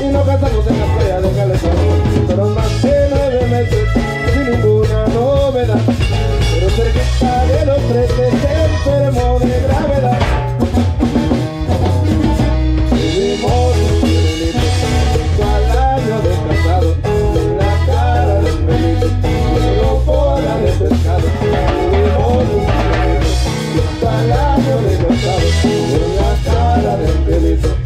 Y nos casamos en la playa de Caleta Pero más de nueve meses Sin ninguna novedad. beleza.